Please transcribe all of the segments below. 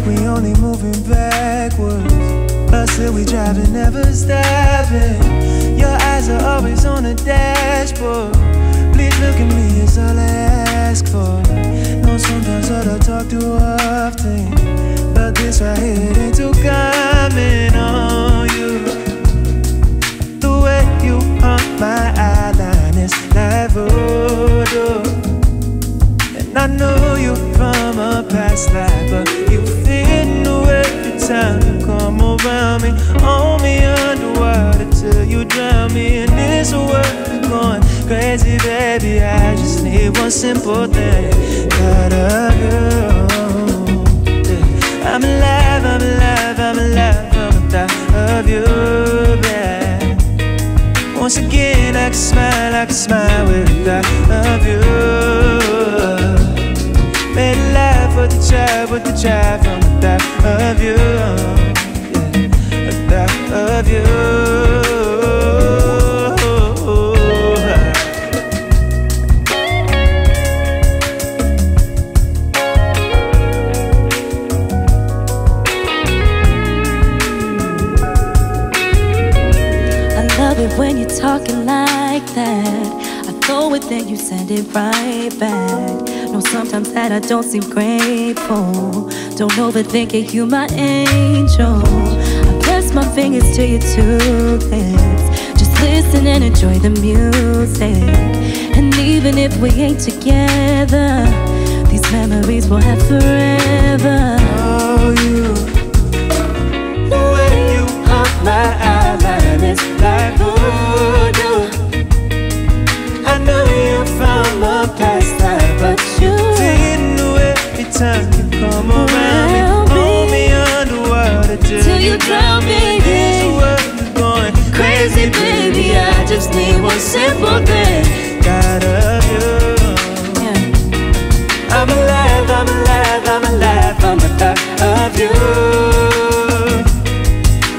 like we only moving backwards. But still we driving, never stopping. Your eyes are always on the dashboard. Please look at me, it's all I ask for. Know sometimes I don't talk too often. But this right here, ain't too coming on crazy, baby. I just need one simple thing of you. Yeah. I'm alive, I'm alive, I'm alive from the thought of you, babe. Once again, I can smile, I can smile with thought of you. Made a laugh with the child, with the child from the thought of you. When you're talking like that. I throw it, then you send it right back. No, sometimes that I don't seem grateful. Don't overthink it, you my angel. I press my fingers to your two lips. Just listen and enjoy the music. And even if we ain't together, these memories we'll have forever. Time you come around me. Hold me underwater till, Till you drown me. This world is going crazy, baby. I just need one simple thing. Of you. I'm alive, I'm alive, I'm alive from the thought of you.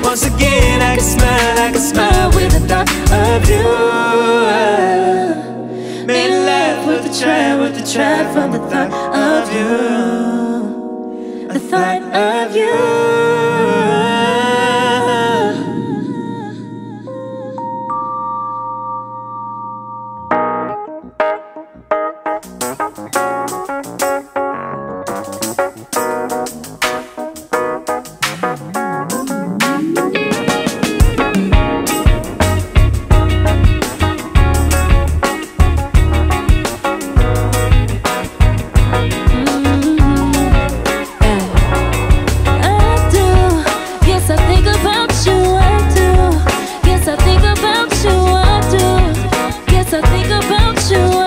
Once again, I can smile, I can smile with the thought of you. Made a with the try, with the try from the thought thought of you. without you.